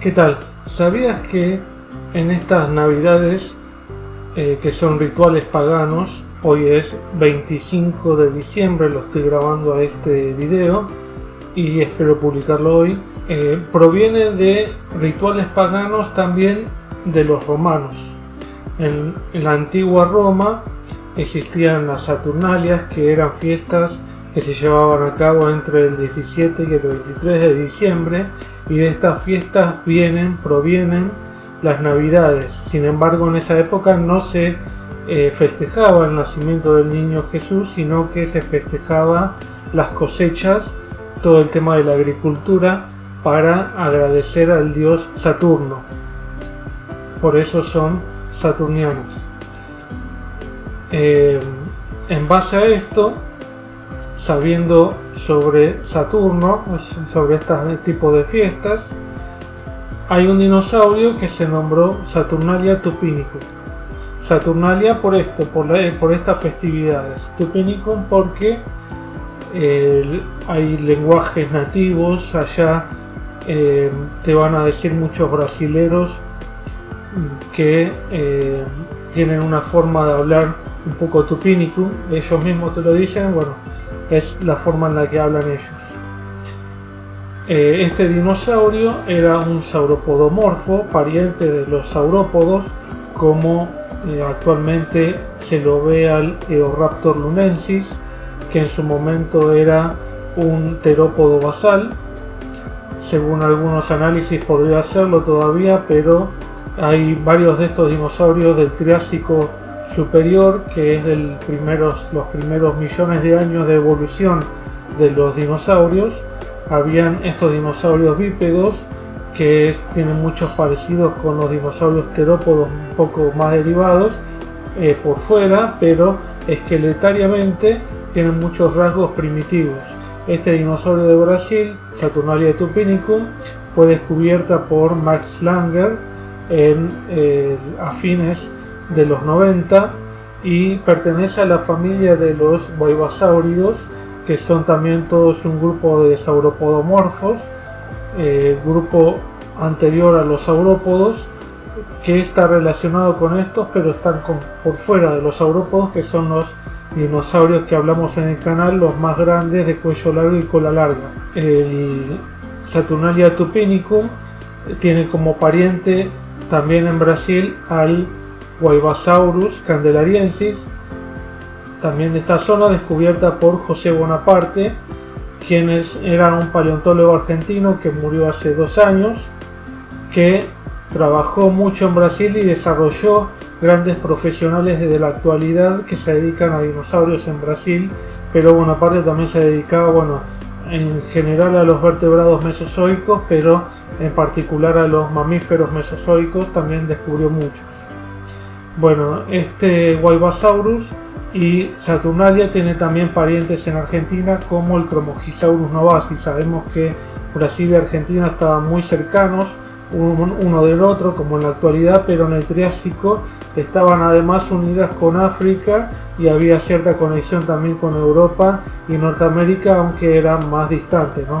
¿Qué tal? ¿Sabías que en estas navidades, eh, que son rituales paganos, hoy es 25 de diciembre, lo estoy grabando a este video y espero publicarlo hoy, eh, proviene de rituales paganos también de los romanos. En, en la antigua Roma existían las Saturnalias, que eran fiestas que se llevaban a cabo entre el 17 y el 23 de diciembre y de estas fiestas vienen, provienen las navidades. Sin embargo, en esa época no se eh, festejaba el nacimiento del niño Jesús, sino que se festejaba las cosechas, todo el tema de la agricultura, para agradecer al dios Saturno. Por eso son saturnianos. Eh, en base a esto, sabiendo sobre Saturno, sobre este tipo de fiestas, hay un dinosaurio que se nombró Saturnalia tupinicum. Saturnalia por esto, por, por estas festividades. Tupinicum porque eh, hay lenguajes nativos, allá eh, te van a decir muchos brasileros que eh, tienen una forma de hablar un poco tupinicum, ellos mismos te lo dicen, bueno, es la forma en la que hablan ellos. Eh, este dinosaurio era un sauropodomorfo, pariente de los saurópodos, como eh, actualmente se lo ve al Eoraptor lunensis, que en su momento era un terópodo basal. Según algunos análisis podría serlo todavía, pero hay varios de estos dinosaurios del Triásico superior, que es de primeros, los primeros millones de años de evolución de los dinosaurios, habían estos dinosaurios bípedos que tienen muchos parecidos con los dinosaurios terópodos un poco más derivados eh, por fuera, pero esqueletariamente tienen muchos rasgos primitivos. Este dinosaurio de Brasil, Saturnalia tupinicum, fue descubierta por Max Langer en eh, a fines de los 90 y pertenece a la familia de los boibasáuridos, que son también todos un grupo de sauropodomorfos, eh, grupo anterior a los saurópodos, que está relacionado con estos, pero están por fuera de los saurópodos, que son los dinosaurios que hablamos en el canal, los más grandes de cuello largo y cola larga. El Saturnalia tupinicum tiene como pariente también en Brasil al Guaybasaurus candelariensis, también de esta zona descubierta por José Bonaparte, quien era un paleontólogo argentino que murió hace dos años, que trabajó mucho en Brasil y desarrolló grandes profesionales desde la actualidad que se dedican a dinosaurios en Brasil, pero Bonaparte también se dedicaba, bueno, en general a los vertebrados mesozoicos, pero en particular a los mamíferos mesozoicos también descubrió mucho. Bueno, este Guaybasaurus y Saturnalia tiene también parientes en Argentina como el Cromogisaurus novasi. Sabemos que Brasil y Argentina estaban muy cercanos uno del otro como en la actualidad, pero en el Triásico estaban además unidas con África y había cierta conexión también con Europa y Norteamérica, aunque eran más distantes, ¿no?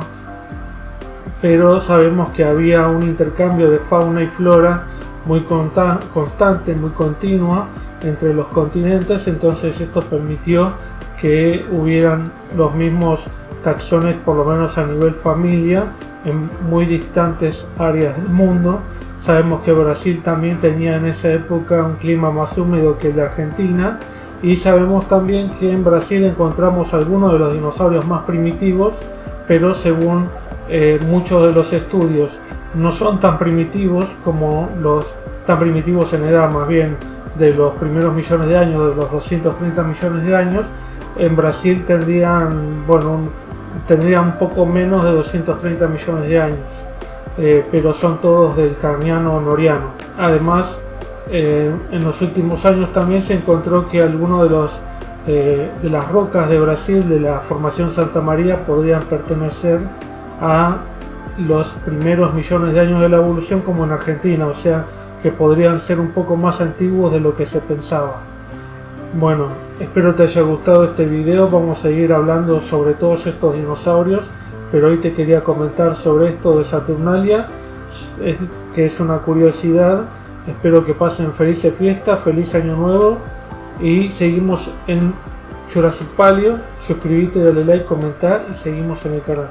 Pero sabemos que había un intercambio de fauna y flora muy constante, muy continua entre los continentes, entonces esto permitió que hubieran los mismos taxones, por lo menos a nivel familia, en muy distantes áreas del mundo. Sabemos que Brasil también tenía en esa época un clima más húmedo que el de Argentina y sabemos también que en Brasil encontramos algunos de los dinosaurios más primitivos, pero según eh, muchos de los estudios no son tan primitivos como los tan primitivos en edad, más bien de los primeros millones de años, de los 230 millones de años, en Brasil tendrían, bueno, tendrían un poco menos de 230 millones de años, eh, pero son todos del Carniano Noriano. Además, eh, en los últimos años también se encontró que algunos de los eh, de las rocas de Brasil de la formación Santa María podrían pertenecer a los primeros millones de años de la evolución como en Argentina, o sea que podrían ser un poco más antiguos de lo que se pensaba. Bueno, espero te haya gustado este video, vamos a seguir hablando sobre todos estos dinosaurios, pero hoy te quería comentar sobre esto de Saturnalia, que es una curiosidad. Espero que pasen felices fiesta, feliz año nuevo y seguimos en Jurassic Palio. Suscríbete, dale like, comentar y seguimos en el canal.